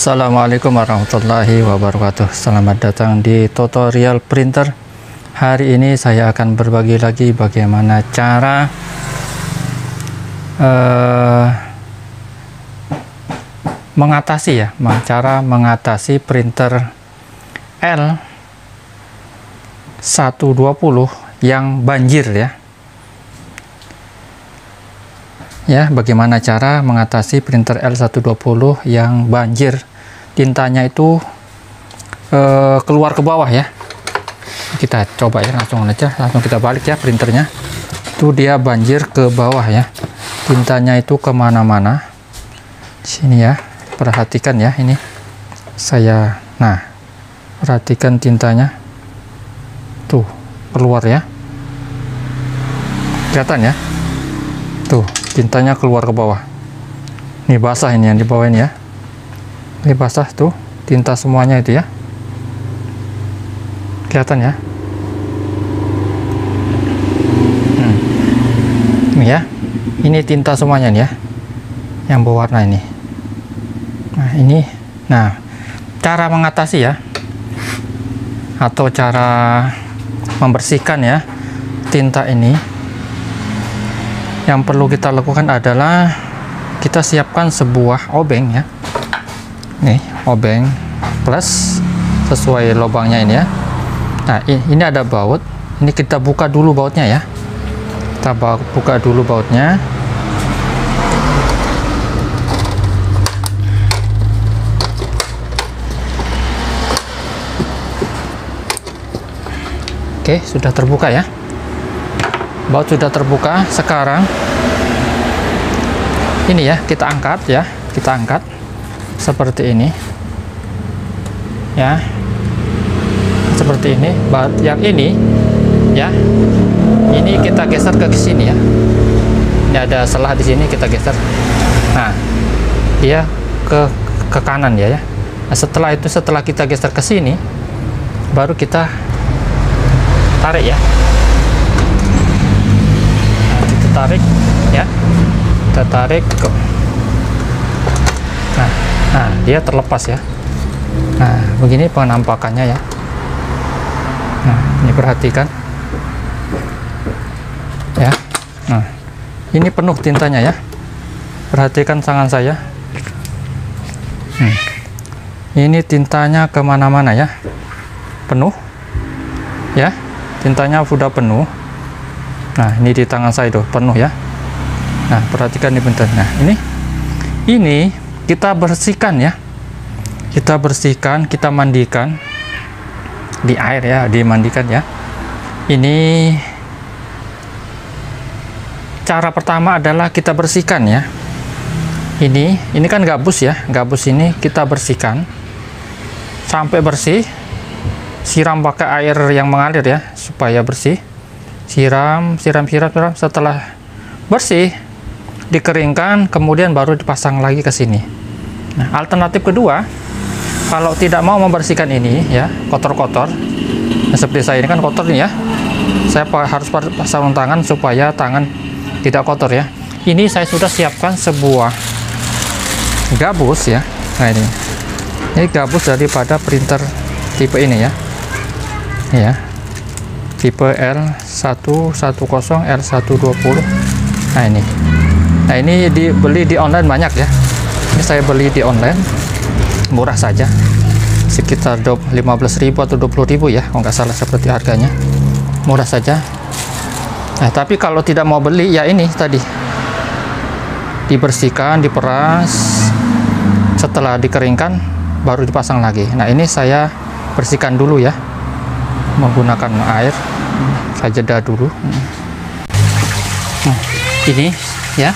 Assalamualaikum warahmatullahi wabarakatuh. Selamat datang di tutorial printer. Hari ini saya akan berbagi lagi bagaimana cara uh, Mengatasi ya Cara mengatasi printer L120 yang banjir ya. Ya bagaimana cara mengatasi printer L120 yang banjir tintanya itu uh, keluar ke bawah ya. Kita coba ya langsung aja langsung kita balik ya printernya. Itu dia banjir ke bawah ya. Tintanya itu ke mana-mana. Sini ya perhatikan ya ini. Saya nah perhatikan tintanya. Tuh keluar ya. Kelihatan ya? Tuh tintanya keluar ke bawah. Ini basah ini yang di bawah ini ya ini basah tuh tinta semuanya itu ya. Kelihatan ya? Hmm. ini ya. Ini tinta semuanya nih ya. Yang berwarna ini. Nah ini. Nah cara mengatasi ya. Atau cara membersihkan ya tinta ini. Yang perlu kita lakukan adalah kita siapkan sebuah obeng ya nih obeng plus sesuai lubangnya ini ya. Nah ini ada baut. Ini kita buka dulu bautnya ya. Kita buka dulu bautnya. Oke sudah terbuka ya. Baut sudah terbuka. Sekarang ini ya kita angkat ya. Kita angkat seperti ini. Ya. Seperti ini. Yang ini ya. Ini kita geser ke sini ya. Ini ada selah di sini kita geser. Nah dia ke ke kanan ya ya. Nah, setelah itu setelah kita geser ke sini baru kita tarik ya. Tarik ya. Kita tarik nah nah dia terlepas ya. Nah begini penampakannya ya. Nah ini perhatikan. Ya. Nah ini penuh tintanya ya. Perhatikan tangan saya. Hmm. ini tintanya ke mana-mana ya. Penuh. Ya tintanya sudah penuh. Nah ini di tangan saya itu penuh ya. Nah perhatikan ini bentar. Nah ini ini kita bersihkan ya. Kita bersihkan kita mandikan. Di air ya dimandikan ya. Ini cara pertama adalah kita bersihkan ya. Ini ini kan gabus ya. Gabus ini kita bersihkan. Sampai bersih. Siram pakai air yang mengalir ya supaya bersih. Siram siram siram siram. Setelah bersih dikeringkan kemudian baru dipasang lagi ke sini nah alternatif kedua kalau tidak mau membersihkan ini ya kotor-kotor. Nah, seperti saya ini kan kotor nih ya. Saya harus pasang tangan supaya tangan tidak kotor ya. Ini saya sudah siapkan sebuah gabus ya. Nah ini. Ini gabus daripada printer tipe ini ya. Ya. Tipe L110 L120 nah ini. Nah ini dibeli di online banyak ya ini saya beli di online. Murah saja. Sekitar 15.000 atau 20.000 ya kalau nggak salah seperti harganya. Murah saja. Nah tapi kalau tidak mau beli ya ini tadi. Dibersihkan diperas. Setelah dikeringkan baru dipasang lagi. Nah ini saya bersihkan dulu ya. Menggunakan air. Saya jeda dulu. Nah, ini ya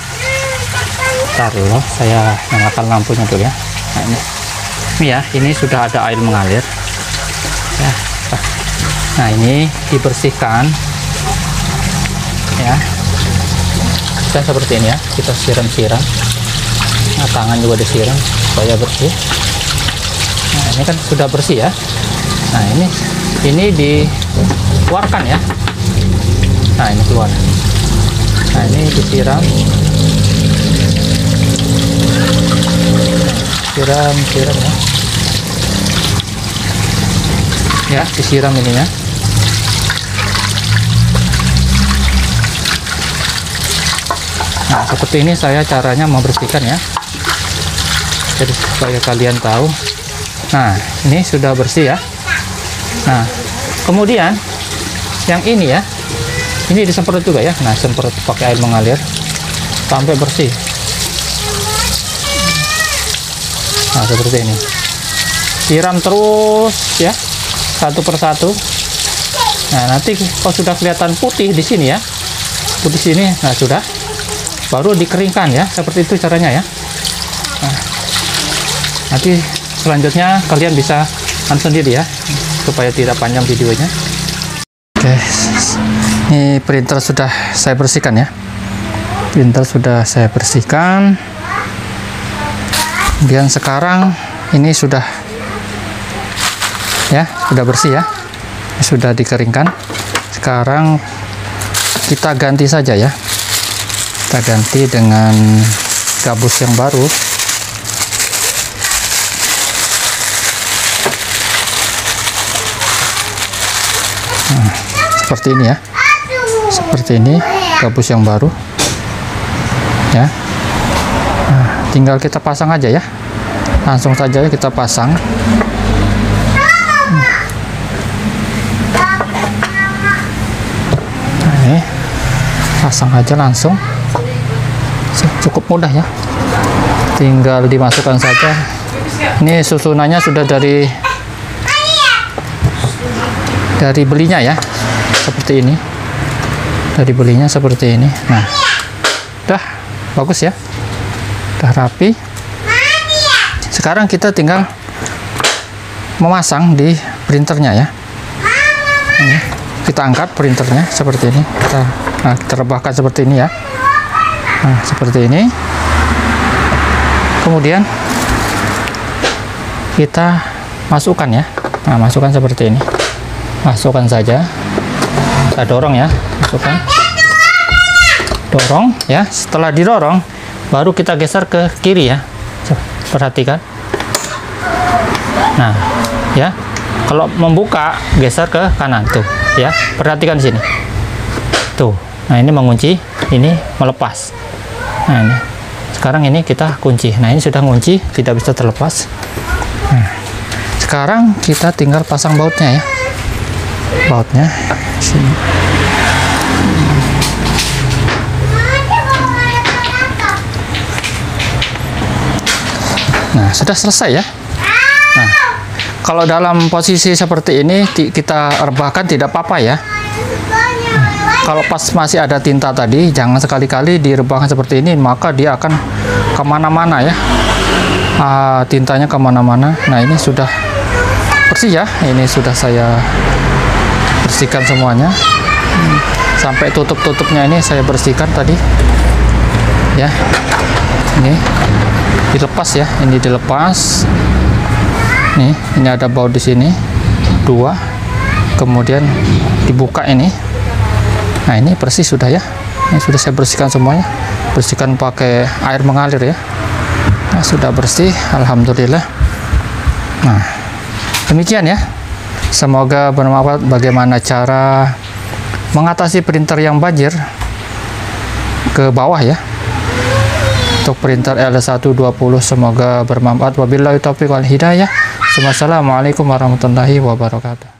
taruh saya nyalakan lampunya dulu ya. Nah ini. Ini ya ini sudah ada air mengalir. Ya. Nah ini dibersihkan. Ya. Kita seperti ini ya kita siram-siram. Nah, tangan juga disiram supaya bersih. Nah ini kan sudah bersih ya. Nah ini ini dikeluarkan ya. Nah ini keluar. Nah ini disiram siram siram ya. Ya disiram ininya nah seperti ini saya caranya membersihkan ya. Jadi supaya kalian tahu. Nah ini sudah bersih ya. Nah kemudian yang ini ya. Ini disemprot juga ya. Nah semprot pakai air mengalir sampai bersih nah seperti ini. Siram terus ya. Satu persatu. Nah nanti kalau sudah kelihatan putih di sini ya. Putih sini. Nah sudah. Baru dikeringkan ya. Seperti itu caranya ya. Nah, nanti selanjutnya kalian bisa kan sendiri ya. Supaya tidak panjang videonya. Oke. Ini printer sudah saya bersihkan ya. Printer sudah saya bersihkan kemudian sekarang ini sudah ya sudah bersih ya. Sudah dikeringkan. Sekarang kita ganti saja ya. Kita ganti dengan gabus yang baru. Nah, seperti ini ya. Seperti ini gabus yang baru ya tinggal kita pasang aja ya. Langsung saja kita pasang. Nah, ini. Pasang aja langsung. Cukup mudah ya. Tinggal dimasukkan saja. Ini susunannya sudah dari dari belinya ya. Seperti ini. Dari belinya seperti ini. Nah. Udah bagus ya udah rapi. Sekarang kita tinggal memasang di printernya ya. Ini kita angkat printernya seperti ini. Kita nah, kita rebahkan seperti ini ya. Nah seperti ini. Kemudian kita masukkan ya. Nah masukkan seperti ini. Masukkan saja. Saya dorong ya masukkan. Dorong ya setelah didorong baru kita geser ke kiri ya. Perhatikan. Nah ya. Kalau membuka geser ke kanan. Tuh ya. Perhatikan di sini. Tuh. Nah ini mengunci. Ini melepas. Nah ini. Sekarang ini kita kunci. Nah ini sudah kunci tidak bisa terlepas. Nah, sekarang kita tinggal pasang bautnya ya. Bautnya. Sini nah sudah selesai ya? Nah kalau dalam posisi seperti ini kita rebahkan tidak apa-apa ya. Kalau pas masih ada tinta tadi jangan sekali-kali direbahkan seperti ini maka dia akan ke mana-mana ya. Uh, tintanya ke mana-mana. Nah ini sudah bersih ya. Ini sudah saya bersihkan semuanya. Sampai tutup-tutupnya ini saya bersihkan tadi. Ya ini dilepas ya ini dilepas. Nih ini ada baut di sini. Dua. Kemudian dibuka ini. Nah ini bersih sudah ya. Ini sudah saya bersihkan semuanya. Bersihkan pakai air mengalir ya. Nah, sudah bersih Alhamdulillah. Nah demikian ya. Semoga bermanfaat. Bagaimana cara mengatasi printer yang banjir ke bawah ya untuk printer L120 semoga bermanfaat. Wabillahi taufiq wal hidayah. Wassalamualaikum warahmatullahi wabarakatuh